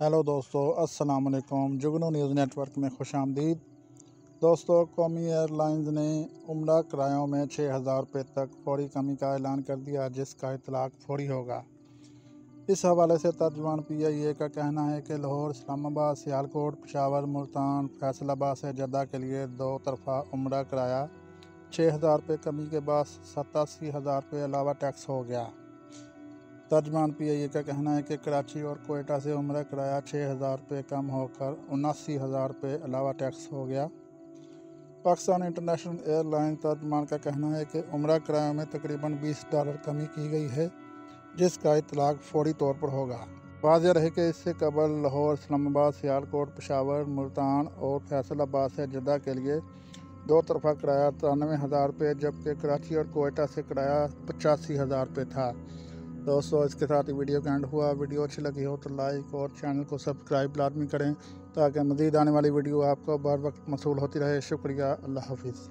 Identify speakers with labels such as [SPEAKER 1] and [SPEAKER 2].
[SPEAKER 1] Hello दोस्तों, अस्सलाम वालेकुम। जुगनू न्यूज़ नेटवर्क में खुश आमदीद। दोस्तों, कौमी एयरलाइंस ने उम्र किरायों में छः हज़ार रुपये तक फौरी कमी का ऐलान कर दिया, जिसका इतलाक फौरी होगा। इस हवाले से तर्जमान पी आई ए का कहना है कि लाहौर, इस्लामाबाद, सियालकोट, पेशावर, मुल्तान, फैसलाबाद से जद्दा के लिए दो तरफा उम्र किराया। छः हज़ार रुपये कमी के बाद सतासी हज़ार रुपये अलावा टैक्स हो गया। तर्जमान पी आई ए का कहना है कि कराची और कोयटा से उम्र किराया छः हज़ार रुपये कम होकर उनासी हज़ार रुपये अलावा टैक्स हो गया। पाकिस्तान इंटरनेशनल एयरलाइन तर्जमान का कहना है कि उम्र किराया में तकरीबन 20 डॉलर कमी की गई है, जिसका इतलाक फौरी तौर पर होगा। वाज रहे कि इससे कबल लाहौर, इस्लामाबाद, सियालकोट, पेशावर, मुल्तान और फैसलाबाद से जद्दा के लिए दो तरफा किराया तिरानवे हज़ार रुपये जबकि कराची और कोयटा से किराया पचासी हज़ार रुपये था। दोस्तों इसके साथ ही वीडियो का एंड हुआ। वीडियो अच्छी लगी हो तो लाइक और चैनल को सब्सक्राइब लाजमी करें ताकि मज़ीद आने वाली वीडियो आपको बार वक्त मसूल होती रहे। शुक्रिया। अल्लाह हाफिज़।